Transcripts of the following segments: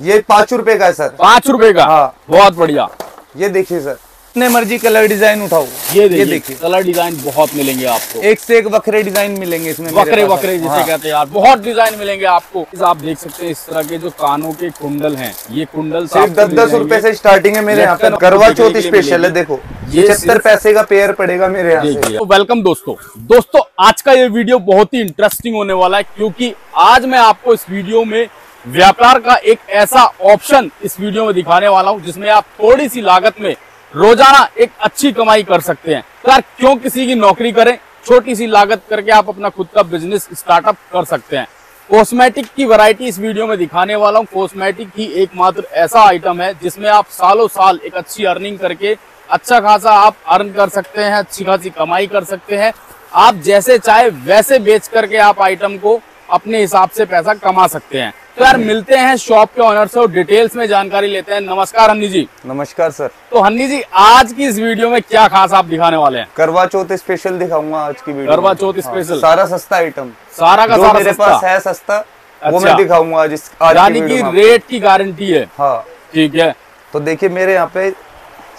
ये पाँच रुपए का है सर। पाँच रुपए का? हाँ। बहुत बढ़िया। ये देखिए सर। जितने मर्ज़ी कलर डिज़ाइन उठाओ। ये देखिए कलर डिज़ाइन बहुत मिलेंगे आपको। एक से एक वक्रे डिज़ाइन मिलेंगे इसमें वक्रे वक्रे जिसे हाँ। कहते हैं यार बहुत डिज़ाइन मिलेंगे आपको। आप देख सकते हैं इस तरह के जो कानों के कुंडल हैं ये कुंडल सिर्फ़ दस दस रुपए से स्टार्टिंग है मेरे यहाँ पे। करवा चौथ स्पेशल है देखो। ये पचहत्तर पैसे का पेयर पड़ेगा मेरे यहाँ से। तो वेलकम दोस्तों। दोस्तों आज का ये वीडियो बहुत ही इंटरेस्टिंग होने वाला है क्योंकि आज मैं आपको इस वीडियो में व्यापार का एक ऐसा ऑप्शन इस वीडियो में दिखाने वाला हूँ, जिसमें आप थोड़ी सी लागत में रोज़ाना एक अच्छी कमाई कर सकते हैं। तो यार, क्यों किसी की नौकरी करें? छोटी सी लागत करके आप अपना खुद का बिज़नेस स्टार्टअप कर सकते हैं। कॉस्मेटिक की वैरायटी इस वीडियो में दिखाने वाला हूँ। कॉस्मेटिक ही एकमात्र ऐसा आइटम है, जिसमें आप सालों साल एक अच्छी अर्निंग करके अच्छा खासा आप अर्न कर सकते हैं, अच्छी खासी कमाई कर सकते हैं। आप जैसे चाहे वैसे बेच करके आप आइटम को अपने हिसाब से पैसा कमा सकते हैं। तो यार मिलते हैं शॉप के ऑनर से और डिटेल्स में जानकारी लेते हैं। नमस्कार हन्नी जी। नमस्कार सर। तो हन्नी जी आज की इस वीडियो में क्या खास आप दिखाने वाले हैं? करवा चौथ स्पेशल दिखाऊँगा आज की वीडियो करवा। चौथ हाँ, स्पेशल। सारा सस्ता आइटम सारा का जो सारा मेरे पास है सस्ता वो अच्छा। मैं दिखाऊँगा आज यानी कि रेट की गारंटी है। हाँ। ठीक है। तो देखिए मेरे यहाँ पे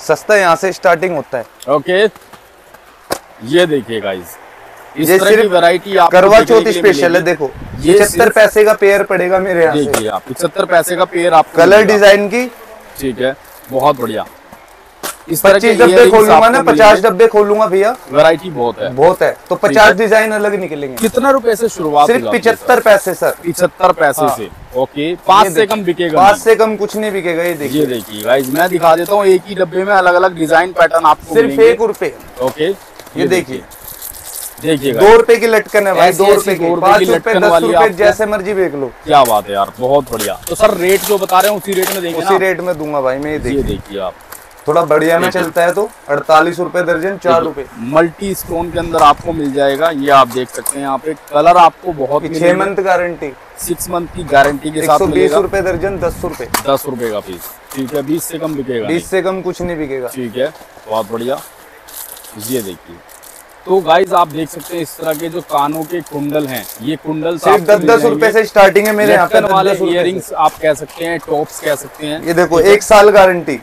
सस्ता यहाँ से स्टार्टिंग होता है। ओके। ये देखिए गाइस इस तरह की वैरायटी करवा चौथ स्पेशल है देखो। ये पैसे का पेयर पड़ेगा मेरे यहाँ से। देखिए आप पचहत्तर पैसे का पेयर आप कलर डिज़ाइन की। ठीक है बहुत बढ़िया। इस पच्चीस डब्बे खोलूँगा ना पचास डब्बे खोलूँगा भैया। वैरायटी बहुत है। बहुत है। तो पचास डिज़ाइन अलग निकलेंगे। कितना रुपए से शुरुआत सिर्फ़ पिछहत्तर पैसे सर? पिछहत्तर पैसे हाँ। से। ओके पाँच से कम बिकेगा पाँच से कम कुछ नहीं बिकेगा ये देखिए। देखिए गाइस मैं दिखा देता हूँ एक ही डब्बे में अलग अलग डिज़ाइन पैटर्न आपको सिर्फ़ एक रुपए। ओके ये देखिए। देखिए दो रुपए की लटकन है भाई दो रुपए की। पाँच रुपए दस रुपए जैसे मर्ज़ी बेच लो। क्या बात है यार बहुत बढ़िया। तो सर रेट जो बता रहे हैं उसी रेट में देंगे उसी रेट में दूँगा भाई मैं ये देखिए। देखिए आप। थोड़ा बढ़िया में चलता है तो अड़तालीस रुपए दर्जन चार रुपए। मल्टी स्टोन के अंदर आपको मिल जाएगा ये आप देख सकते हैं यहाँ पे। कलर आपको बहुत छह मंथ गारंटी सिक्स मंथ की गारंटी के साथ बीस रुपए दर्जन दस रुपए। दस रुपए का पीस ठीक है बीस से कम बिकेगा बीस से कम कुछ नहीं बिकेगा। ठीक है बहुत बढ़िया। ये देखिए। तो गाइज़ आप देख सकते हैं इस तरह के जो कानों के कुंडल हैं ये कुंडल सिर्फ़ दस दस रुपए से स्टार्टिंग है मेरे यहाँ पे वाले इयरिंग्स आप कह सकते हैं टॉप्स कह सकते हैं। ये देखो एक साल गारंटी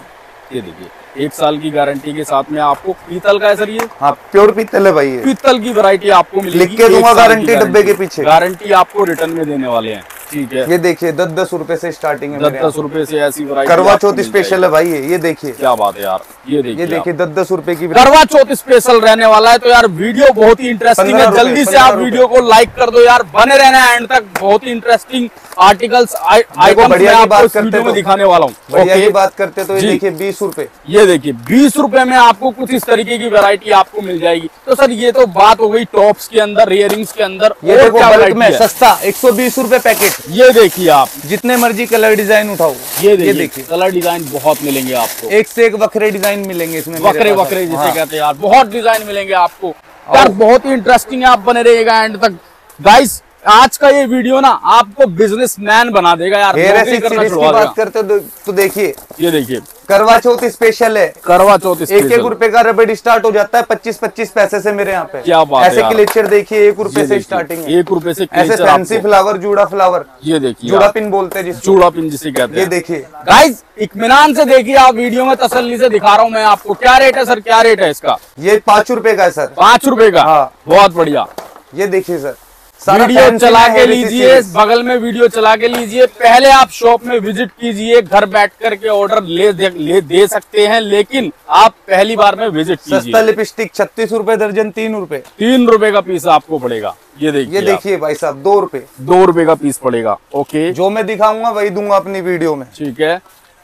ये देखिए एक साल की गारंटी के साथ में आपको पीतल का है सर ये हाँ प्योर पीतल है भाई पीतल की वैरायटी आपको मिलेगी लिख के दूँगा गारंटी डब्बे के पीछे। गारंटी आपको रिटर्न में देने वाले हैं। ठीक है। ये देखिए दस दस रुपए से स्टार्टिंग है दस दस रुपए से ऐसी करवा चौथ स्पेशल है भाई ये देखिए। क्या बात है यार ये देखिए ये देखिए दस दस रूपए की करवा चौथ स्पेशल रहने वाला है तो यार वीडियो बहुत ही इंटरेस्टिंग है। जल्दी से आप वीडियो को लाइक कर दो यार बने रहना है एंड तक बहुत ही इंटरेस्टिंग आर्टिकल्स बढ़िया बात करते में तो। दिखाने वाला हूँ। बढ़िया की बात करते तो ये देखिए बीस रूपए। ये देखिए बीस रूपए में आपको कुछ इस तरीके की वैरायटी आपको मिल जाएगी। तो सर ये तो बात हो गई टॉप्स के अंदर इयरिंग्स के अंदर ये देखो बल्क में सस्ता एक सौ बीस रूपए पैकेट ये देखिए आप। जितने मर्ज़ी कलर डिज़ाइन उठाओ। ये देखिए। कलर डिज़ाइन बहुत मिलेंगे आपको। एक से एक वक्रे डिज़ाइन मिलेंगे इसमें वक्रे वक्रे जिसे हाँ। कहते हैं यार। बहुत डिज़ाइन मिलेंगे आपको। यार बहुत ही इंटरेस्टिंग है आप बने रहिएगा एंड तक। गाइस आज का ये वीडियो ना आपको बिजनेसमैन बना देगा यार करना सीरीज़ की बात। करते हो तो- तो देखिए। ये देखिए। करवा चौथ स्पेशल है। करवा चौथ एक एक रुपए का रबड़ स्टार्ट हो जाता है पच्चीस पच्चीस पैसे से मेरे यहाँ पे। क्या बात ऐसे। क्लेचर देखिए एक रुपए से स्टार्टिंग है। एक रुपए से ऐसे फैंसी फ्लावर जूड़ा फ्लावर ये देखिए जूड़ा पिन बोलते हैं चूड़ा पिन जिसे कहते हैं। ये देखिए। गाइस इत्मीनान से देखिए आप वीडियो में तसल्ली से दिखा रहा हूँ मैं आपको। क्या रेट है सर? क्या रेट है इसका? ये पाँच रुपए का है सर। पाँच रुपए का? हाँ। बहुत बढ़िया। ये देखिए सारा। वीडियो चला के लीजिए बगल में वीडियो चला के लीजिए। पहले आप शॉप में विज़िट कीजिए घर बैठ करके ऑर्डर ले दे, ले दे सकते हैं लेकिन आप पहली बार में विज़िट सस्ता लिपस्टिक छत्तीस रूपए दर्जन तीन रूपए। तीन रूपए का पीस आपको पड़ेगा। ये देखिए ये देखिए भाई साहब दो रूपए। दो रूपए का पीस पड़ेगा ओके जो मैं दिखाऊँगा वही दूँगा अपनी वीडियो में। ठीक है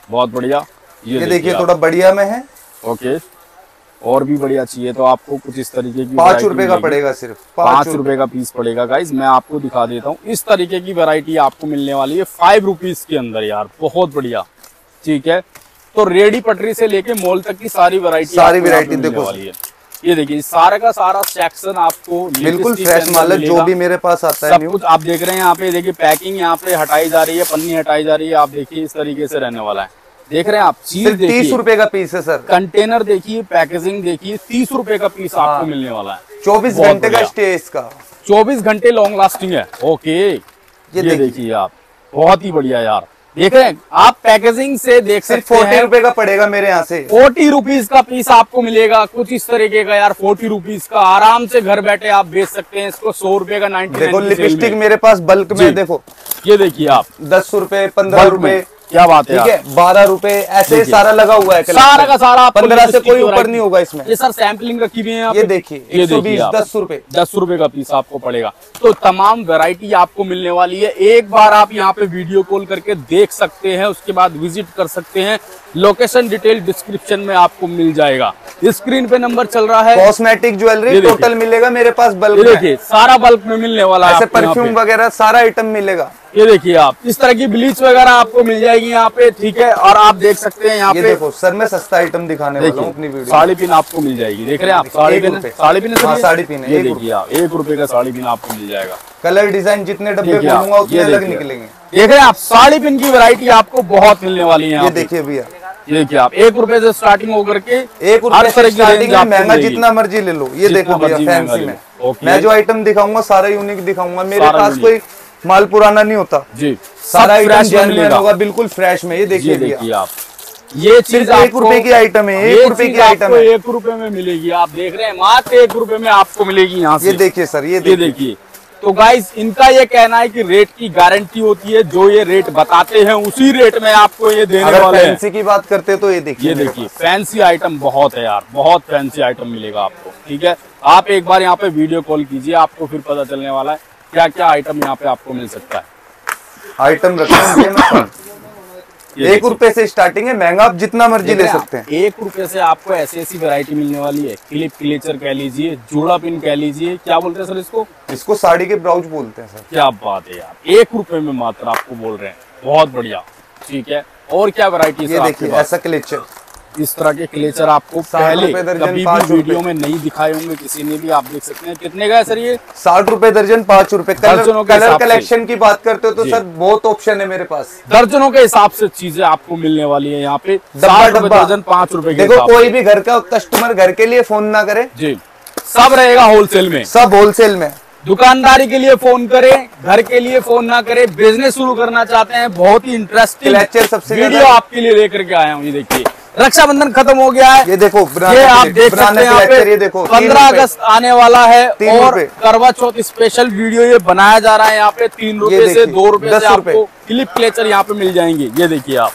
बहुत बढ़िया। ये देखिए थोड़ा बढ़िया में है। ओके और भी बढ़िया चाहिए तो आपको कुछ इस तरीके की पाँच रुपए का पड़ेगा सिर्फ़ पाँच रुपए। का पीस पड़ेगा गाइज़ मैं आपको दिखा देता हूँ। इस तरीके की वैरायटी आपको मिलने वाली है फाइव रुपीज़ के अंदर यार बहुत बढ़िया। ठीक है? तो रेडी पटरी से लेके मॉल तक की सारी वैरायटी सारी variety देखो। वाली है। ये देखिए सारा का सारा सेक्शन आपको बिल्कुल फ्रेश माल है जो भी मेरे पास आता है सब कुछ आप देख रहे हैं यहाँ पे देखिए पैकिंग यहाँ पे हटाई जा रही है पन्नी हटाई जा रही है आप देखिए इस तरीके से रहने वाला है। देख रहे हैं आप चीज़ तीस रुपए का पीस है सर कंटेनर देखिए पैकेजिंग देखिए तीस रुपए का पीस हाँ। आपको मिलने वाला है। चौबीस घंटे का स्टे इसका। चौबीस घंटे लॉन्ग लास्टिंग है। ओके ये देखिए। देखिए आप। बहुत ही बढ़िया यार। देख रहे हैं आप पैकेजिंग से देख सिर्फ़ सकते फोर्टी रुपए का पड़ेगा मेरे यहाँ से। फोर्टी रुपीज़ का पीस आपको मिलेगा। कुछ इस तरीके का यार फोर्टी रुपीज़ का। आराम से घर बैठे आप बेच सकते हैं इसको। सौ रुपए का नाइनटी देखो लिपस्टिक मेरे पास बल्क में देखो। ये देखिए आप। दस रुपए पंद्रह रुपए। क्या बात है ठीक है बारह रूपए ऐसे। सारा लगा हुआ है सारा का सारा पंद्रह से कोई ऊपर नहीं होगा इसमें। ये सर सैम्पलिंग रखी हुई है ये देखिए ये देखिए दस रुपए। दस रूपए का पीस आपको पड़ेगा। तो तमाम वैरायटी आपको मिलने वाली है। एक बार आप यहाँ पे वीडियो कॉल करके देख सकते हैं उसके बाद विज़िट कर सकते हैं। लोकेशन डिटेल डिस्क्रिप्शन में आपको मिल जाएगा। स्क्रीन पे नंबर चल रहा है। कॉस्मेटिक ज्वेलरी टोटल मिलेगा मेरे पास बल्क देखिए सारा बल्क में मिलने वाला है परफ्यूम वगैरह सारा आइटम मिलेगा। ये देखिए आप इस तरह की ब्लीच वगैरह आपको मिल जाएगी यहाँ पे ठीक है? और आप देख सकते हैं यहाँ पे देखो सर मैं सस्ता आइटम दिखाने वाला हूँ अपनी वीडियो साड़ी पिन आपको मिल जाएगी। देख रहे हैं आप साड़ी पिन साड़ी पिन है? साड़ी पिन ये देखिए आप एक रुपए का साड़ी पिन आपको मिल जाएगा। कलर डिज़ाइन जितने डब्बे देखिए उतने अलग निकलेंगे। देख रहे हैं आप साड़ी पिन की वैरायटी आपको बहुत मिलने वाली है ये देखिए भैया। ये देखिए आप एक रुपए से स्टार्टिंग होकर के एक रुपए से स्टार्टिंग रेंज महँगा जितना मर्ज़ी ले लो। ये देखो भैया फैंसी में। मैं जो आइटम दिखाऊँगा सारा यूनिक दिखाऊँगा। मेरे पास कोई माल पुराना नहीं होता। जी सारा आइटम। होगा बिल्कुल फ्रेश में ये देखिए देखिए आप। ये चीज़ सिर्फ़ एक रुपए की आइटम है एक रुपए की आइटम है। एक रुपए में मिलेगी। आप देख रहे हैं मात्र एक रुपए में आपको मिलेगी यहाँ से। ये देखिए सर ये देखिए। तो गाइस इनका ये कहना है कि रेट की गारंटी होती है जो ये रेट बताते हैं उसी रेट में आपको ये देने अगर वाले हैं। फैंसी की बात करते तो ये देखिए। ये देखिए फैंसी आइटम बहुत है यार बहुत फैंसी आइटम मिलेगा आपको ठीक है? आप एक बार यहाँ पे वीडियो कॉल कीजिए आपको फिर पता चलने वाला है। क्या क्या आइटम यहाँ पे आपको मिल सकता है? आइटम रखे हैं मैं सर। ये एक रुपए से स्टार्टिंग है महँगा आप जितना मर्ज़ी ले सकते हैं। एक रुपए से आपको ऐसी ऐसी वैरायटी मिलने वाली है। क्लिप क्लेचर कह लीजिए जूड़ा पिन कह लीजिए क्या बोलते हैं सर इसको? इसको साड़ी के ब्राउज बोलते हैं सर। क्या बात है यार एक रुपए में मात्र आपको बोल रहे हैं। बहुत बढ़िया ठीक है। और क्या वैरायटी ये देखिए ऐसा क्लेचर इस तरह के क्लेचर आपको पहले कभी भी वीडियो में नहीं दिखाए होंगे किसी ने भी आप देख सकते हैं। कितने का है सर ये? साठ रुपए दर्जन पाँच रुपए। कलर दर्जनों कलर कलेक्शन की बात करते हो तो सर बहुत ऑप्शन है मेरे पास। दर्जनों के हिसाब से चीज़ें आपको मिलने वाली है यहाँ पे। साठ रुपए दर्जन पाँच रुपए देखो कोई भी घर का कस्टमर घर के लिए फ़ोन ना करे। जी। सब रहेगा होलसेल में। सब होलसेल में। दुकानदारी के लिए फ़ोन करें घर के लिए फ़ोन ना करें बिज़नेस शुरू करना चाहते हैं बहुत ही इंटरेस्टिंग Clutcher सबसे वीडियो आपके लिए लेकर के आया हूँ ये देखिए। रक्षाबंधन खत्म हो गया है। ये देखो ये आप देख सकते हैं यहाँ पे ये देखो पंद्रह अगस्त आने वाला है और करवा चौथ स्पेशल वीडियो ये बनाया जा रहा है यहाँ पे तीन रुपए से दो रुपए से रुपए। आपको क्लिप क्लेचर यहाँ पे मिल जाएँगे। ये देखिए आप।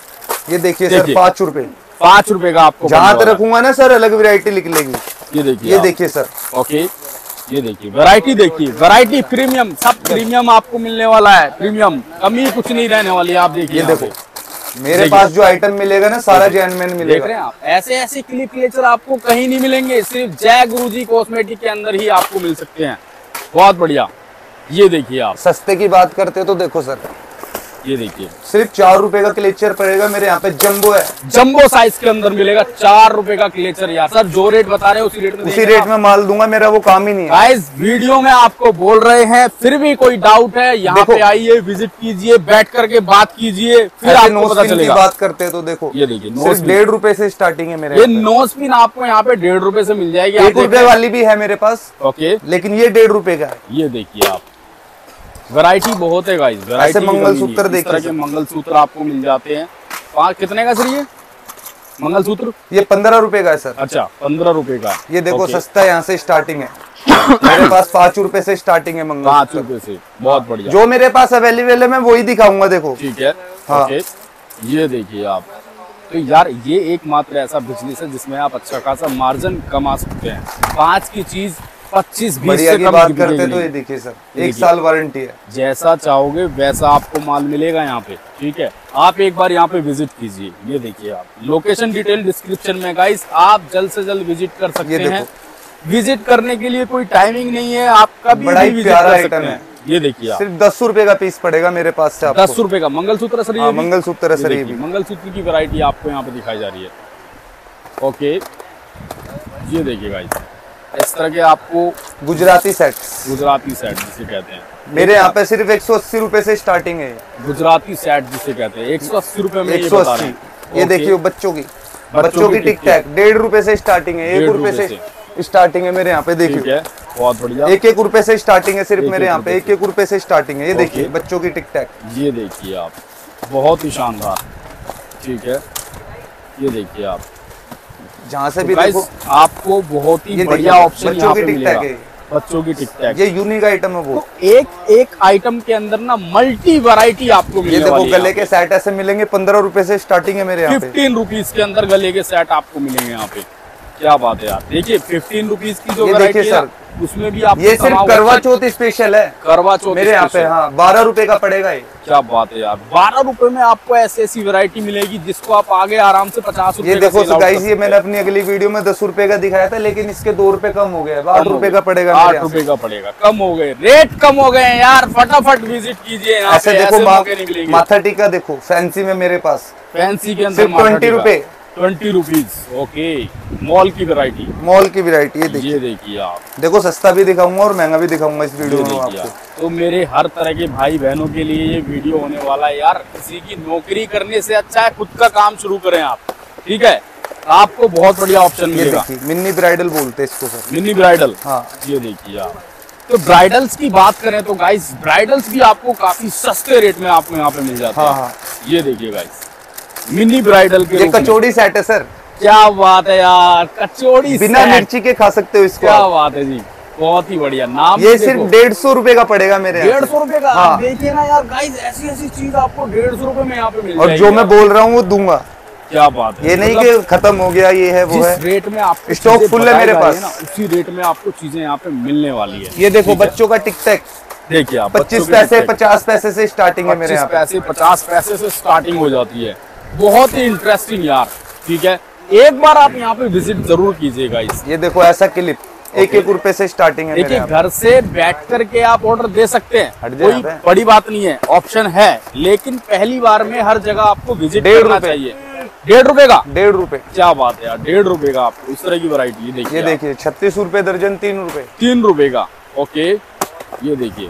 ये देखिए सर। पाँच रुपए। पाँच रुपए का आपको जहाँ रखूँगा ना सर अलग वेरायटी निकलेगी ये देखिए ये देखिए सर। ओके ये देखिए वैरायटी देखिए वैरायटी प्रीमियम सब प्रीमियम आपको मिलने वाला है प्रीमियम कमी कुछ नहीं रहने वाली आप देखिए ये देखो मेरे पास जो आइटम मिलेगा ना सारा जेनमेन देख रहे मिलेगा। हैं आप ऐसे ऐसे क्लिप लेचर आपको कहीं नहीं मिलेंगे सिर्फ़ जय गुरुजी कॉस्मेटिक के अंदर ही आपको मिल सकते हैं। बहुत बढ़िया। ये देखिए आप। सस्ते की बात करते तो देखो सर। ये देखिए। सिर्फ़ चार रुपए का क्लेचर पड़ेगा मेरे यहाँ पे जम्बो है। जम्बो साइज़ के अंदर मिलेगा चार रुपए का क्लेचर यार। सर जो रेट बता रहे हैं उसी रेट में उसी रेट में माल दूँगा मेरा वो काम ही नहीं है। गाइस वीडियो में आपको बोल रहे हैं फिर भी कोई डाउट है यहाँ पे आइए विज़िट कीजिए बैठ करके बात कीजिए फिर आपको पता की चलेगा। बात करते हैं तो देखो ये देखिए नो सिर्फ़ स्पिन डेढ़ रुपए से स्टार्टिंग है मेरे ये यहाँ नो आपको यहाँ पे डेढ़ रूपए से मिल जाएगी। एक रुपए। वाली भी है मेरे पास ओके लेकिन ये डेढ़ रूपए का है। ये देखिए आप। वैरायटी बहुत है गाइस वैरायटी ऐसे मंगलसूत्र देखिए। सर। मंगलसूत्र आपको मिल जाते हैं। पाँच कितने का सर ये? मंगलसूत्र? ये पंद्रह रुपए का है सर। अच्छा पंद्रह रुपए का। ये देखो सस्ता है यहाँ से स्टार्टिंग है। मेरे पास पाँच रुपए से स्टार्टिंग है मंगल पाँच रुपए से। बहुत बढ़िया। जो मेरे पास अवेलेबल है मैं वही दिखाऊँगा देखो। ठीक है। हाँ। ये देखिए आप। तो यार ये एकमात्र ऐसा बिज़नेस है जिसमें आप अच्छा खासा मार्जिन कमा सकते हैं। पाँच की चीज़ पच्चीस बीस से की कम बात करते तो। ये देखिए सर एक साल वारंटी है। जैसा चाहोगे वैसा आपको माल मिलेगा यहाँ पे ठीक है? आप एक बार यहाँ पे विज़िट कीजिए ये देखिए आप। लोकेशन डिटेल डिस्क्रिप्शन में गाइस आप जल्द से जल्द विज़िट कर सकते हैं। विज़िट करने के लिए कोई टाइमिंग नहीं है आप कभी बड़ा भी ही विज़िट प्यारा कर आइटम सकते हैं। ये देखिए सिर्फ़ दस रुपए का पीस पड़ेगा मेरे पास से दस आपको रुपए का मंगलसूत्र सर ये हाँ? मंगलसूत्र सर ये मंगलसूत्र की वैरायटी आपको यहाँ पे दिखाई जा रही है। ओके ये देखिए गाइस इस तरह के आपको गुजराती सेट गुजराती सेट जिसे कहते हैं। मेरे यहाँ पे सिर्फ़ एक सौ अस्सी रूपए से स्टार्टिंग है गुजराती सेट जिसे कहते हैं। एक सौ अस्सी रुपए में एक ये सौ अस्सी। ये देखिए बच्चों की। बच्चों की टिक टिक डेढ़ रूपए से स्टार्टिंग है। एक रुपए से स्टार्टिंग है मेरे यहाँ पे देखिए। बहुत बढ़िया। एक एक रुपए से स्टार्टिंग है सिर्फ़ मेरे यहाँ पे। एक एक रुपए से स्टार्टिंग है। ये देखिए बच्चों की टिक टैक ये देखिए आप। बहुत ही शानदार। ठीक है। ये देखिए आप। जहाँ से तो भी देखो आपको बहुत ही बढ़िया ऑप्शन बच्चों यहाँ की पे मिलेगा। है। बच्चों की टिक टैग। ये यूनिक आइटम है वो। तो एक एक आइटम के अंदर ना मल्टी वैरायटी आपको ये देखो गले के सेट ऐसे मिलेंगे पंद्रह रुपए से स्टार्टिंग है मेरे यहाँ पे। फिफ्टीन रुपीज़ के अंदर गले के सेट आपको मिलेंगे यहाँ पे। क्या बात है यार। देखिए फिफ्टीन रुपीज़ की जो देखिए है सर, उसमें भी आप ये सिर्फ़ करवा चौथ स्पेशल है। करवा चौथ मेरे यहाँ पे हाँ बारह रूपए का पड़ेगा ये। क्या बात है यार। बारह रुपए में आपको ऐसी ऐसी वैरायटी मिलेगी जिसको आप आगे आराम से पचास ये देखो गाइस ये मैंने अपनी अगली वीडियो में दस रुपए का दिखाया था लेकिन इसके दो रुपए कम हो गए आठ हो का पड़ेगा आठ रुपए का पड़ेगा। कम हो गए। रेट कम हो गए यार। फटाफट विज़िट कीजिए ऐसे देखो माथा टीका देखो फैंसी में मेरे पास। फैंसी के अंदर 20 रुपए। Twenty rupees okay. मॉल की वैरायटी मॉल की वैरायटी ये देखिए। ये देखिए आप। देखो सस्ता भी दिखाऊँगा और महँगा भी दिखाऊँगा इस वीडियो में आपको। तो मेरे हर तरह के भाई बहनों के लिए ये वीडियो होने वाला है यार। किसी की नौकरी करने से अच्छा है खुद का काम शुरू करें आप। ठीक है? आपको बहुत बढ़िया ऑप्शन मिलेगा। मिनी ब्राइडल बोलते हैं इसको सर। मिनी ब्राइडल हाँ। ये देखिए आप। तो ब्राइडल्स की बात करें तो गाइस ब्राइडल्स भी आपको काफ़ी सस्ते रेट में आपको यहाँ पे मिल जाते हाँ। हैं हाँ। ये देखिए गाइस मिनी ब्राइडल के ये कचौड़ी सेट है सर क्या बात है यार कचौड़ी बिना मिर्ची के खा सकते हो इसको क्या बात है जी बहुत ही बढ़िया। नाम ये सिर्फ़ डेढ़ सौ रुपये का पड़ेगा मेरे डेढ़ सौ रुपये का? हाँ। देखिए ना यार गाइस ऐसी ऐसी चीज़ आपको डेढ़ सौ रुपए में यहाँ पे मिल और जो मैं बोल रहा हूँ वो दूँगा। क्या बात है। ये नहीं मतलब कि खत्म हो गया ये है वो जिस है। रेट में आपको स्टॉक फुल है मेरे पास। ना उसी रेट में आपको चीज़ें यहाँ पे मिलने वाली है। ये देखो बच्चों का टिक टैक देखिए आप पच्चीस पैसे पचास पैसे से स्टार्टिंग है मेरे यहाँ पैसे पचास पैसे से स्टार्टिंग हो जाती है। बहुत ही इंटरेस्टिंग यार ठीक है? एक बार आप यहाँ पे विज़िट ज़रूर कीजिएगा इस। ये देखो ऐसा क्लिप एक एक रुपए से स्टार्टिंग है मेरे देखिए घर से बैठ करके आप ऑर्डर दे सकते हैं। कोई बड़ी बात नहीं है ऑप्शन है लेकिन पहली बार में हर जगह आपको विज़िट डेढ़ करना। चाहिए। डेढ़ रुपए का? डेढ़ रुपए। क्या बात है यार डेढ़ रुपए का आपको इस तरह की वरायटी ये देखिए देखिए छत्तीस रुपए दर्जन तीन रुपए। तीन रुपए का ओके ये देखिए।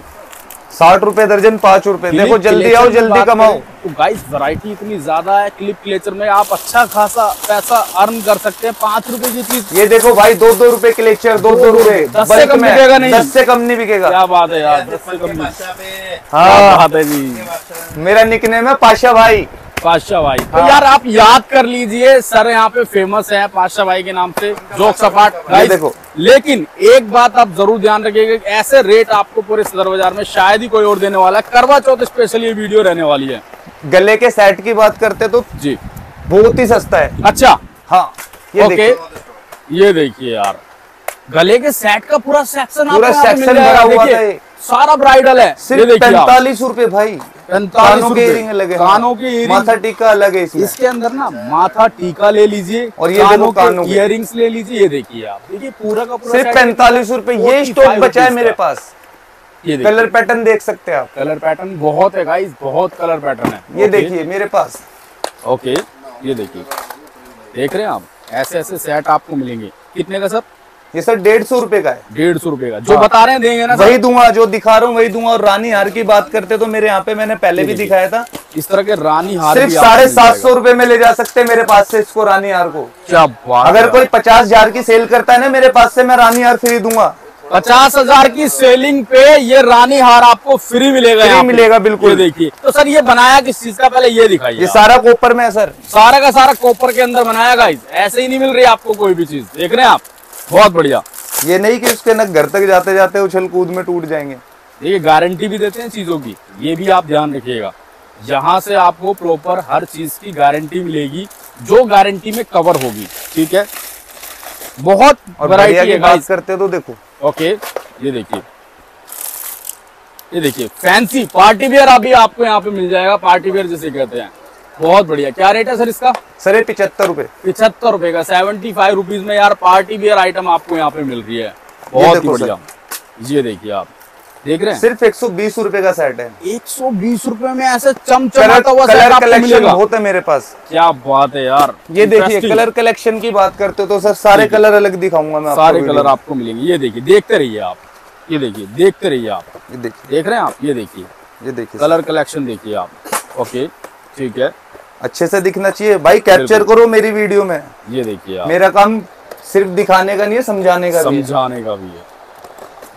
साठ रुपए दर्जन पाँच रुपए। देखो जल्दी आओ जल्दी कमाओ। तो गाइस वैरायटी इतनी ज़्यादा है क्लिप क्लेचर में आप अच्छा खासा पैसा अर्न कर सकते हैं पाँच रुपए की चीज़। ये देखो भाई दो दो रुपए क्लेचर दो दो रुपए। दस से कम बिकेगा नहीं। दस से कम नहीं बिकेगा। क्या बात है यार दस से कम नहीं। हाँ। जी। मेरा निकने में पाशा भाई। पाशा भाई। हाँ। तो हाँ। यार आप याद कर लीजिए सर यहाँ पे फ़ेमस है पाशा भाई के नाम से जोक सपाट। देखो। लेकिन एक बात आप ज़रूर ध्यान रखिएगा ऐसे रेट आपको पूरे सदर बाज़ार में शायद ही कोई और देने वाला है। करवा चौथ स्पेशल ये वीडियो रहने वाली है। गले के सेट की बात करते तो जी। बहुत ही सस्ता है। अच्छा। हाँ ये ओके देखिए। ये देखिए यार। गले के सेट का पूरा सेक्शन पूरा section भरा हुआ ये। सारा ब्राइडल है। सिर्फ़ पैंतालीस रुपए भाई। कानों के। इयरिंग लगे कानों के earring। माथा टीका अलग है इसमें। इसके अंदर ना माथा टीका ले लीजिए और ये देखो कानों के। इयरिंग्स ले लीजिए ये देखिए आप। देखिए पूरा का पूरा सिर्फ़ पैंतालीस रूपए ये स्टॉक बचा है मेरे पास। ये कलर पैटर्न देख सकते हैं आप। कलर पैटर्न बहुत है गाइस बहुत कलर पैटर्न है। ये देखिए मेरे पास। ओके ये देखिए। देख रहे हैं आप? ऐसे ऐसे सेट आपको मिलेंगे। कितने का सर ये सर डेढ़ सौ रुपए का है। डेढ़ सौ रुपए का। जो हाँ। बता रहे हैं देंगे ना वही दूँगा जो दिखा रहा हूँ वही दूँगा। और रानी हार की बात करते तो मेरे यहाँ पे मैंने पहले भी दिखाया था। इस तरह के रानी हार सिर्फ़ साढ़े सात सौ रुपए में ले जा सकते हैं मेरे पास से इसको रानी हार को। क्या अगर कोई पचास हज़ार की सेल करता है ना मेरे पास से मैं रानी हार फ्री दूँगा। पचास हज़ार की सेलिंग पे ये रानी हार आपको फ्री मिलेगा फ्री मिलेगा, बिल्कुल। देखिए। तो सर ये बनाया किस चीज़ का? पहले ये दिखाइए। ये सारा कॉपर में है सर। सारा का सारा कॉपर के अंदर बनाया गाइस ऐसे ही नहीं मिल रही आपको कोई भी चीज़। देख रहे हैं आप? बहुत बढ़िया। ये नहीं कि उसके न घर तक जाते जाते उछल कूद में टूट जाएँगे। देखिए गारंटी भी देते हैं चीज़ों की। ये भी आप ध्यान रखिएगा। यहाँ से आपको प्रॉपर हर चीज़ की गारंटी मिलेगी जो गारंटी में कवर होगी। ठीक है? बहुत वैरायटी है बात करते तो देखो। ओके ये देखिए। ये देखिए फैंसी पार्टी वेयर अभी आपको यहाँ पे मिल जाएगा पार्टी वेयर जिसे कहते हैं। बहुत बढ़िया। क्या रेट है सर इसका? सर ये पिछहत्तर रुपए। पिछहत्तर रुपए का। सेवेंटी फाइव रुपीज़ में यार पार्टी वेयर आइटम आपको यहाँ पे मिल रही है। बहुत ही बढ़िया। ये देखिए आप। देख रहे हैं? सिर्फ़ एक सौ बीस रूपए का सेट है। एक सौ बीस रूपए में ऐसे चमचमाता हुआ कलर कलेक्शन बहुत है मेरे पास। क्या बात है यार। ये देखिए कलर कलेक्शन की बात करते हो तो सर सारे कलर अलग दिखाऊँगा मैं सारे कलर आपको मिलेंगे। ये देखिए देखते रहिए आप। ये देखिए देखते रहिए आप। ये देखिए। देख रहे हैं आप? ये देखिए। ये देखिए। कलर कलेक्शन देखिए आप। ओके ठीक है। अच्छे से दिखना चाहिए। भाई कैप्चर करो मेरी वीडियो में। ये देखिए मेरा काम सिर्फ़ दिखाने का नहीं है समझाने का भी समझाने का भी है।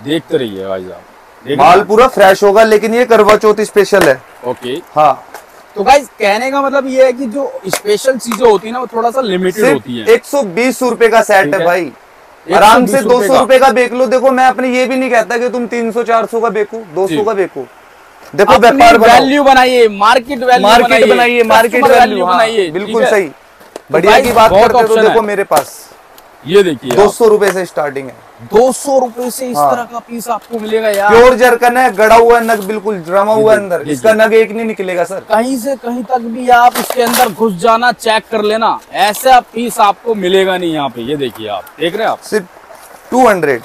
देखते रहिए भाई साहब। माल पूरा फ्रेश होगा लेकिन ये करवा चौथ स्पेशल है। ओके हाँ। तो गाइज़ कहने का मतलब ये है कि जो स्पेशल चीज़ें होती है ना वो थोड़ा सा लिमिटेड होती है। एक सौ बीस रूपए का सेट है है। भाई। आराम से दो सौ रुपये का। बेच लो। देखो मैं अपने ये भी नहीं कहता कि तुम तीन सौ चार सौ का बेचो दो सौ का बेचो देखो व्यापार वैल्यू बनाइए मार्केट वैल्यू मार्केट बनाइए मार्केट वैल्यू बनाइए बिल्कुल सही। बढ़िया की बात करते हो तो देखो मेरे पास। ये देखिए दो सौ रुपये से स्टार्टिंग है। दो सौ रुपए से इस हाँ। तरह का पीस आपको मिलेगा यार। प्योर जरकन है गड़ा हुआ है नग बिल्कुल जमा हुआ है अंदर। इसका। नग एक नहीं निकलेगा सर। कहीं से कहीं तक भी आप इसके अंदर घुस जाना चेक कर लेना। ऐसा पीस आपको मिलेगा नहीं यहाँ पे। ये देखिए आप देख रहे हैं आप? सिर्फ़ टू हंड्रेड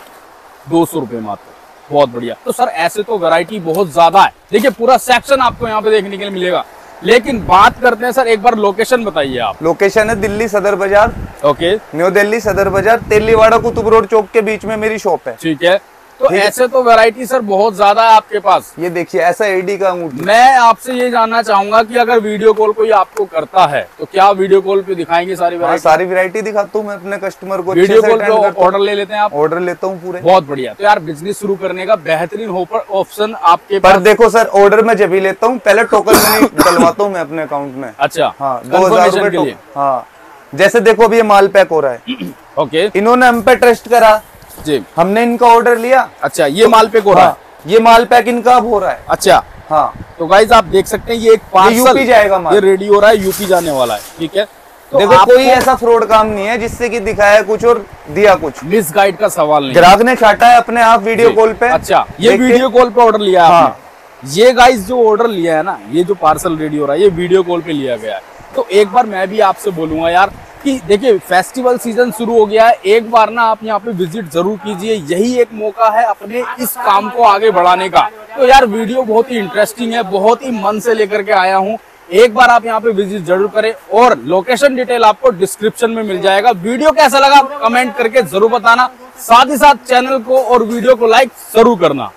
दो सौ रुपये मात्र। बहुत बढ़िया। तो सर ऐसे तो वैरायटी बहुत ज़्यादा है। देखिए पूरा सेक्शन आपको यहाँ पे देखने के लिए मिलेगा। लेकिन बात करते हैं सर एक बार लोकेशन बताइए आप। लोकेशन है दिल्ली सदर बाज़ार। ओके न्यू दिल्ली सदर बाज़ार। तेलीवाड़ा कुतुब रोड चौक के बीच में मेरी शॉप है। ठीक है। तो ऐसे तो वैरायटी सर बहुत ज़्यादा है आपके पास। ये देखिए ऐसा एडी का अंगूठी। मैं आपसे ये जानना चाहूँगा कि अगर वीडियो कॉल कोई आपको करता है तो क्या वीडियो कॉल पे दिखाएँगे सारी हाँ वैरायटी सारी वैरायटी दिखाता हूँ मैं अपने कस्टमर को वीडियो कॉल पे ऑर्डर ले लेते हैं आप। ऑर्डर लेता हूँ पूरे। बहुत बढ़िया। तो यार बिज़नेस शुरू करने का बेहतरीन ऑप्शन आपके पर देखो सर ऑर्डर में जब ही लेता हूँ पहले टोकन मनी डलवाता हूँ मैं अपने अकाउंट में। अच्छा हाँ दो हज़ार हाँ जैसे देखो अभी ये माल पैक हो रहा है। ओके इन्होंने हम पे ट्रस्ट करा। जी। हमने इनका ऑर्डर लिया। अच्छा ये माल पे हो रहा है। हाँ, ये माल पैक इनका अब हो रहा है। अच्छा। हाँ। तो गाइज़ आप देख सकते हैं ये एक पार्सल यूपी जाएगा माल। ये रेडी हो रहा है यूपी जाने वाला है ठीक है? तो देखो कोई ऐसा फ्रॉड काम नहीं है जिससे कि दिखाया कुछ और दिया कुछ। मिस गाइड का सवाल नहीं ग्राहक ने छाटा है अपने आप वीडियो कॉल पे। अच्छा ये वीडियो कॉल पे ऑर्डर लिया है हाँ। ये गाइस जो ऑर्डर लिया है ना ये जो पार्सल रेडी हो रहा है ये वीडियो कॉल पे लिया गया है। तो एक बार मैं भी आपसे बोलूँगा यार कि देखिए फेस्टिवल सीज़न शुरू हो गया है। एक बार ना आप यहाँ पे विज़िट ज़रूर कीजिए। यही एक मौका है अपने इस काम को आगे बढ़ाने का। तो यार वीडियो बहुत ही इंटरेस्टिंग है, बहुत ही मन से लेकर के आया हूँ। एक बार आप यहाँ पे विज़िट ज़रूर करें और लोकेशन डिटेल आपको डिस्क्रिप्शन में मिल जाएगा। वीडियो कैसा लगा कमेंट करके ज़रूर बताना। साथ ही साथ चैनल को और वीडियो को लाइक ज़रूर करना।